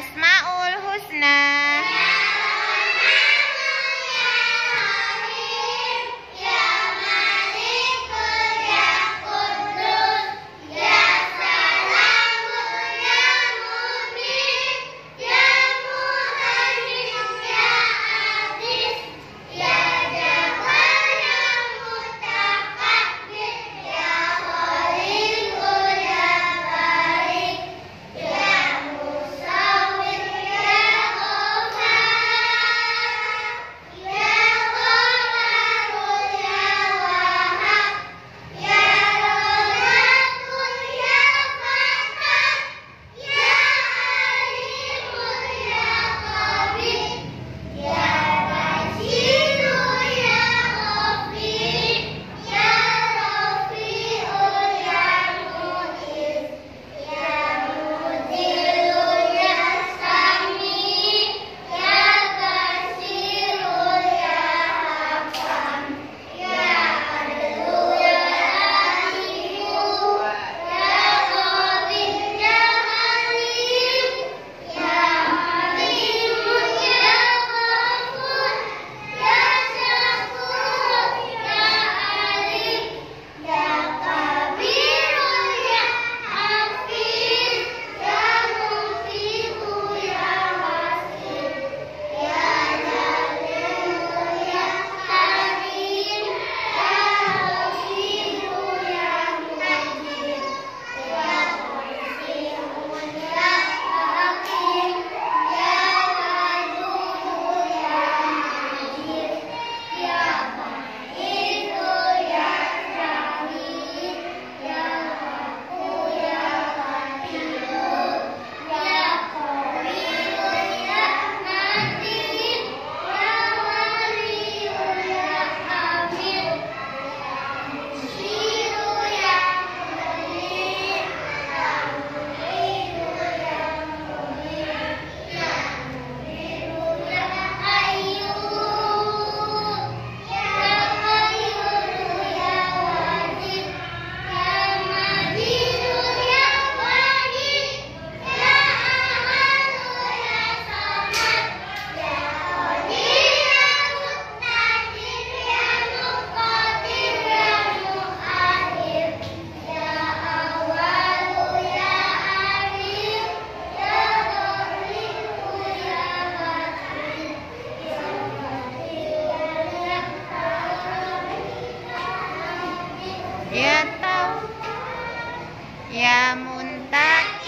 Asmaul husna. Ya tahu. Ya muntah.